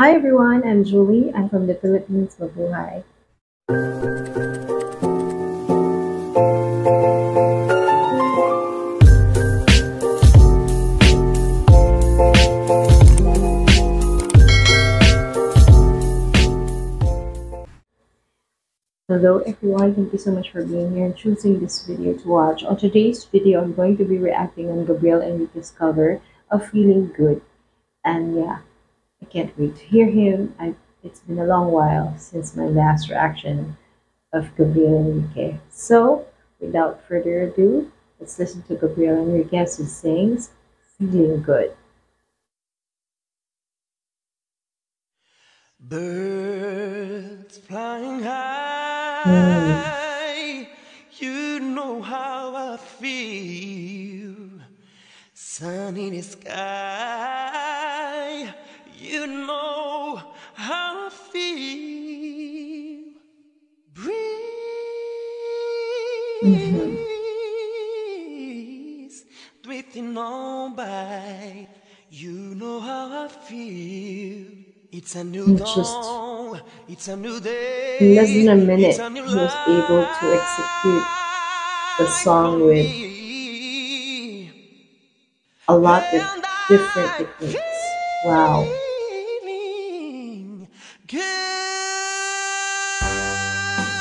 Hi everyone, I'm Julie. I'm from the Philippines, Mabuhay. Hello everyone, thank you so much for being here and choosing this video to watch. On today's video, I'm going to be reacting on Gabriel Henrique's cover of Feeling Good. And yeah, I can't wait to hear him. I, it's been a long while since my last reaction of Gabriel Henrique. So, without further ado, let's listen to Gabriel Henrique as he sings Feeling Good. Birds flying mm. high, you know how I feel. Sun in the sky, you know how I feel. Drifting on by, you know how I feel. It's a new dawn, it's a new day. In less than a minute, a he was able to execute the song with a lot of different techniques. Wow.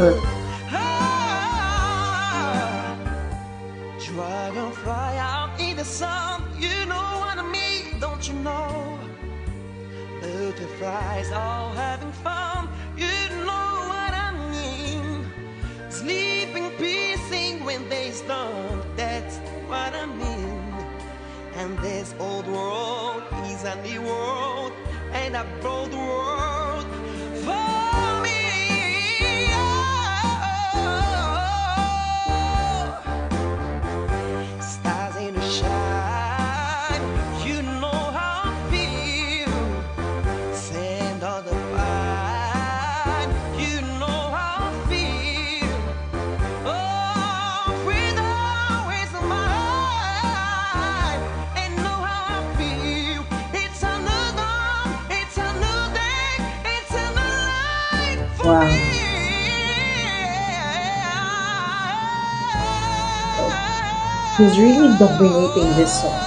But Dragonfly out in the sun, you know what I mean, don't you know? Butterflies all having fun, you know what I mean. Sleeping peacing when they done, that's what I mean. And this old world is a new world, and a broad world for Wow. he's really dominating this song.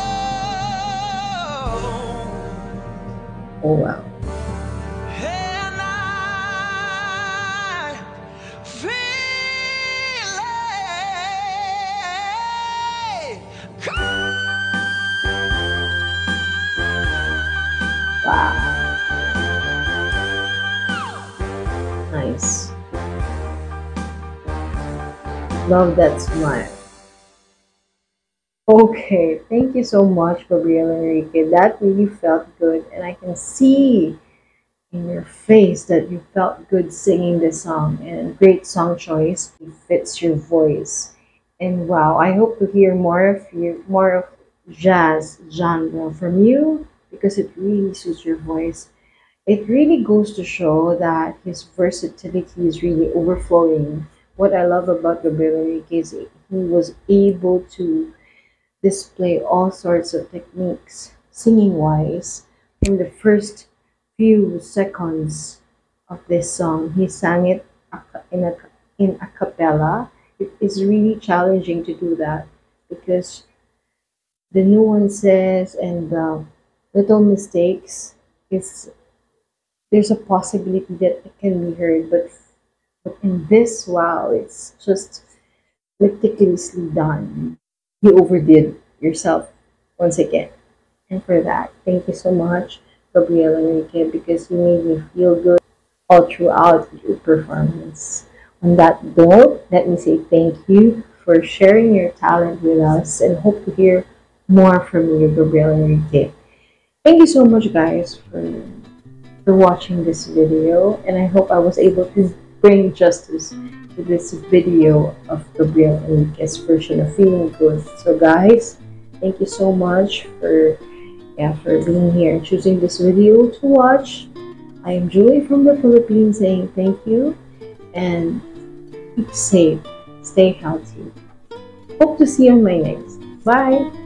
Oh wow. Nice. Love that smile. Okay, thank you so much, Gabriel Henrique. That really felt good, and I can see in your face that you felt good singing this song. And great song choice. It fits your voice. And wow, I hope to hear more of you, more of jazz genre from you because it really suits your voice. It really goes to show that his versatility is really overflowing. What I love about Gabriel Henrique is he was able to display all sorts of techniques singing wise from the first few seconds of this song he sang it in a in a cappella it is really challenging to do that because the nuances and the little mistakes is there's a possibility that it can be heard but but in this wow it's just meticulously done you overdid yourself once again. And for that, thank you so much, Gabriel Henrique, because you made me feel good all throughout your performance. On that note, let me say thank you for sharing your talent with us and hope to hear more from you, Gabriel Henrique. Thank you so much, guys, for for watching this video, and I hope I was able to bring justice to this video of Gabriel Henrique's version of Feeling Good. So, guys, thank you so much for yeah for being here and choosing this video to watch. I am Julie from the Philippines saying thank you and keep safe, stay healthy. Hope to see you on my next. Bye.